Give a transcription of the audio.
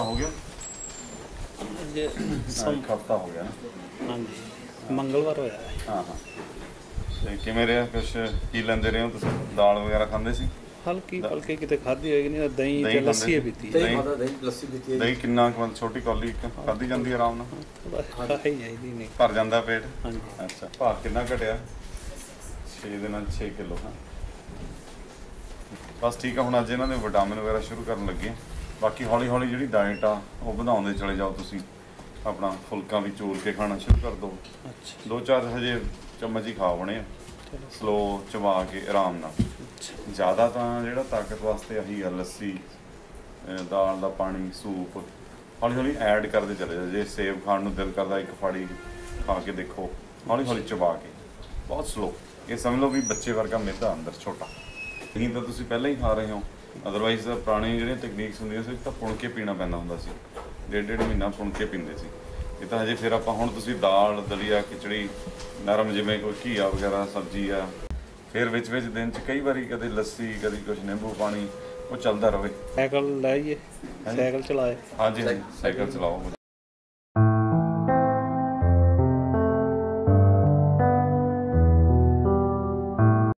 ਹੋ ਗਿਆ ਜੇ ਹਾਂ, ਇੱਕ ਹਫਤਾ ਹੋ ਗਿਆ ਨਾ। ਹਾਂਜੀ ਮੰਗਲਵਾਰ ਹੋਇਆ ਹੈ। ਹਾਂ ਹਾਂ। ਤੇ ਕਿਵੇਂ ਰਿਹਾ? ਕੁਛ ਕੀ ਲੈਂਦੇ ਰਹੇ ਹੋ ਤੁਸੀਂ? ਦਾਲ ਵਗੈਰਾ ਖਾਂਦੇ ਸੀ? ਹਲਕੀ ਫਲਕੀ ਕਿਤੇ ਖਾਧੀ ਹੋਏਗੀ ਨਹੀਂ ਤਾਂ ਦਹੀਂ ਦਹੀਂ ਤੇ ਲੱਸੀ ਖਾਂਦੇ ਹੀ? ਪੀਤੀ ਦਹੀਂ- ਦਹੀਂ ਮਾਦਾ ਦਹੀਂ ਲੱਸੀ ਪੀਤੀ ਹੈ ਜੀ। ਦਹੀਂ ਕਿੰਨਾ ਕੁ ਮਤਲਬ ਛੋਟੀ ਕੌਲੀ ਇੱਕ ਖਾਧੀ ਜਾਂਦੀ ਹੈ ਆਰਾਮ ਨਾਲ? ਬਸ ਖਾਈ ਜਾਈਦੀ ਨਹੀਂ। ਭਰ ਜਾਂਦਾ ਪੇਟ? ਹਾਂਜੀ। ਅੱਛਾ ਭਾਰ ਕਿੰਨਾ ਘਟਿਆ? 6 ਦਿਨਾਂ 'ਚ 6 ਕਿਲੋ ਹਾਂ। ਬਸ ਠੀਕ ਆ ਹੁਣ ਅੱਜ ਇਹਨਾਂ ਦੇ ਵਿਟਾਮਿਨ ਵਗੈਰਾ ਸ਼ੁਰੂ ਕਰਨ ਲੱਗੇ ਆ। ਬਾਕੀ ਹੌਲੀ ਹੌਲੀ ਜਿਹੜੀ ਡਾਈਟ ਆ ਉਹ ਵਧਾਉਂਦੇ ਚਲੇ ਜਾਓ ਤੁਸੀਂ। ਆਪਣਾ ਫੁਲਕਾ ਵੀ ਚੂਰ ਕੇ ਖਾਣਾ ਸ਼ੁਰੂ ਕਰ ਦਿਓ। ਅੱਛਾ। ਦੋ ਚਾਰ ਹਜੇ ਚਮਚ ਹੀ ਖਾ ਬਣੇ ਆ। ਚਲੋ। ਸਲੋ ਚਬਾ ਕੇ ਆਰਾਮ ਨਾਲ। ਜ਼ਿਆਦਾ ਤਾਂ ਜਿਹੜਾ ਤਾਕਤ ਵਾਸਤੇ ਆਹੀ ਆ ਲੱਸੀ ਦਾਲ ਦਾ ਪਾਣੀ ਸੂਪ। ਹੌਲੀ ਹੌਲੀ ਐਡ ਕਰਦੇ ਚਲੇ ਜਾਓ। ਜੇ ਸੇਬ ਖਾਣ ਨੂੰ ਦਿਲ ਕਰਦਾ ਇੱਕ ਫਾੜੀ ਖਾ ਕੇ ਦੇਖੋ। ਹੌਲੀ ਹੌਲੀ ਚਬਾ ਕੇ। ਬਹੁਤ ਸਲੋ ਇਹ ਸਮਝ ਲਓ ਵੀ ਬੱਚੇ ਵਰਗਾ ਮਿੱਦਾ ਅੰਦਰ ਛੋਟਾ। ਨਹੀਂ ਤਾਂ ਤੁਸੀਂ ਪਹਿਲਾਂ ਹੀ ਖਾ ਰਹੇ ਹੋ। ਅਦਰਵਾਈਜ਼ ਪੁਰਾਣੀ ਜਿਹੜੀਆਂ ਟੈਕਨੀਕਸ ਹੁੰਦੀਆਂ ਸੀ ਤਾਂ ਪੁਣ ਕੇ ਪੀਣਾ ਪੈਂਦਾ ਹੁੰਦਾ ਸੀ। ਡੇਢ ਡੇਢ ਮਹੀਨਾ ਪੁਣ ਕੇ ਪੀਂਦੇ ਸੀ। ਇਹ ਤਾਂ ਹਜੇ ਫਿਰ ਆਪਾਂ ਹੁਣ ਤੁਸੀਂ ਦਾਲ ਦਲੀਆ ਖਿਚੜੀ ਨਰਮ ਜਿਵੇਂ ਕੋਈ ਘੀਆ ਵਗੈਰਾ ਸਬਜ਼ੀ ਆ ਫਿਰ ਵਿੱਚ ਵਿੱਚ ਦਿਨ ਚ ਕਈ ਵਾਰੀ ਕਦੇ ਲੱਸੀ ਕਦੇ ਕੁਝ ਨਿੰਬੂ ਪਾਣੀ ਉਹ ਚੱਲਦਾ ਰਵੇ। ਸਾਈਕਲ ਲਾਈਏ ਸਾਈਕਲ ਚਲਾਏ। ਹਾਂਜੀ ਸਾਈਕਲ ਚਲਾਓ।